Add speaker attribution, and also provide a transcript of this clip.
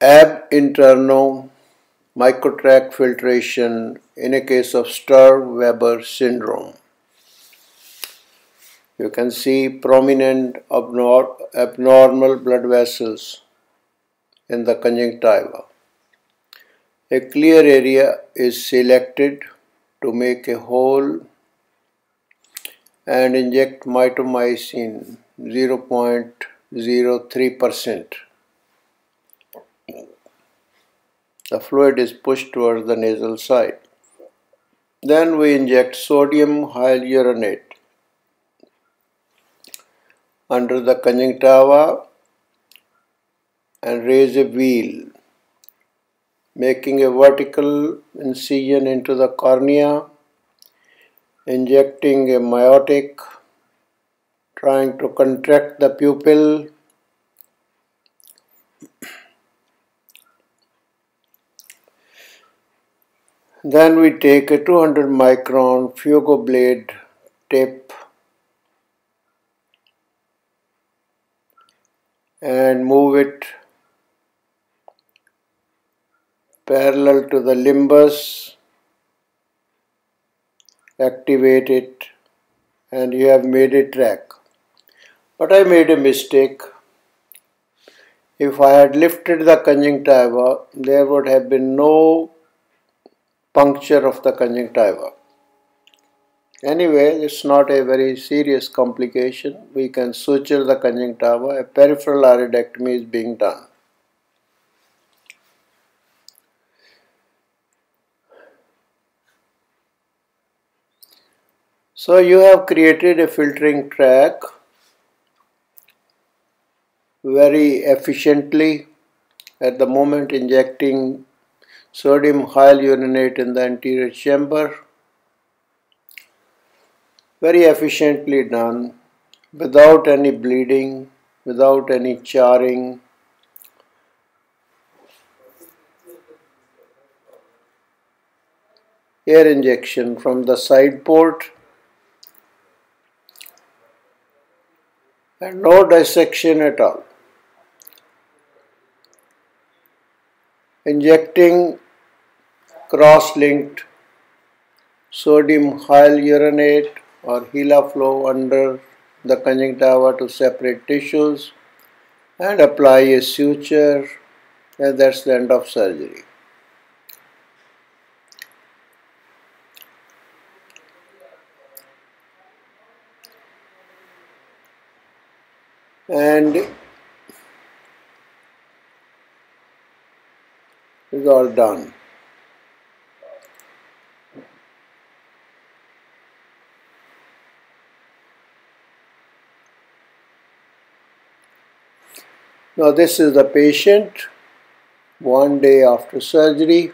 Speaker 1: ab interno microtrack filtration in a case of Sturge-Weber syndrome. You can see prominent abnormal blood vessels in the conjunctiva. A clear area is selected to make a hole and inject mitomycin 0.03%. The fluid is pushed towards the nasal side. Then we inject sodium hyaluronate under the conjunctiva and raise a wheal making a vertical incision into the cornea, injecting a miotic, trying to contract the pupil, Then we take a 200 micron Fugo blade tip and move it parallel to the limbus, activate it and you have made a track. But I made a mistake. If I had lifted the conjunctiva, there would have been no puncture of the conjunctiva. Anyway, it's not a very serious complication. We can suture the conjunctiva. A peripheral iridectomy is being done. So you have created a filtering track very efficiently at the moment injecting sodium hyaluronate in the anterior chamber very efficiently done without any bleeding, without any charring. Air injection from the side port and no dissection at all. Injecting cross-linked sodium hyaluronate or Healaflow under the conjunctiva to separate tissues and apply a suture and that's the end of surgery. And it's all done. Now this is the patient one day after surgery.